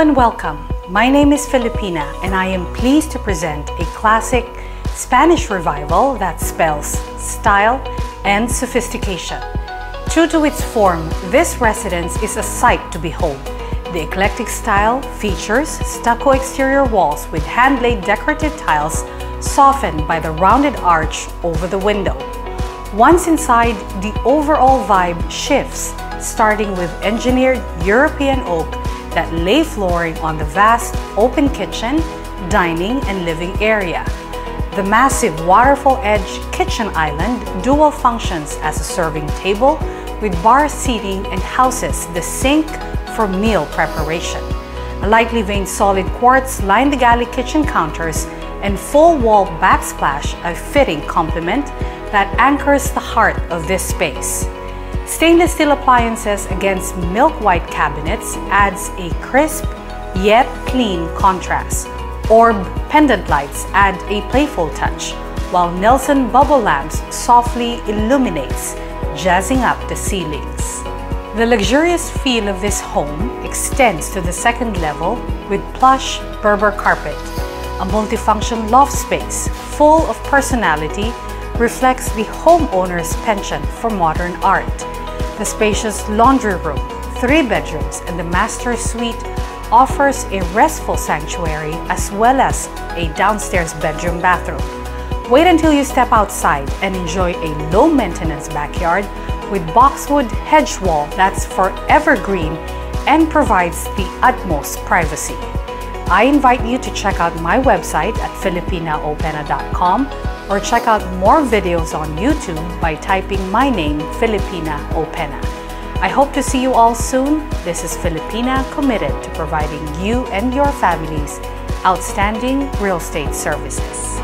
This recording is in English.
and welcome. My name is Filipina and I am pleased to present a classic Spanish revival that spells style and sophistication. True to its form, this residence is a sight to behold. The eclectic style features stucco exterior walls with hand-laid decorative tiles softened by the rounded arch over the window. Once inside, the overall vibe shifts, starting with engineered European oak that lay flooring on the vast open kitchen, dining, and living area. The massive waterfall edge kitchen island dual functions as a serving table with bar seating and houses the sink for meal preparation. A lightly veined solid quartz line the galley kitchen counters and full wall backsplash a fitting complement that anchors the heart of this space. Stainless steel appliances against milk white cabinets adds a crisp yet clean contrast. Orb pendant lights add a playful touch, while Nelson bubble lamps softly illuminates, jazzing up the ceilings. The luxurious feel of this home extends to the second level with plush Berber carpet. A multifunction loft space full of personality reflects the homeowner's penchant for modern art. The spacious laundry room, three bedrooms, and the master suite offers a restful sanctuary as well as a downstairs bedroom bathroom. Wait until you step outside and enjoy a low-maintenance backyard with boxwood hedge wall that's forever green and provides the utmost privacy. I invite you to check out my website at filipinaopena.com or check out more videos on YouTube by typing my name, Filipina Opena. I hope to see you all soon. This is Filipina committed to providing you and your families outstanding real estate services.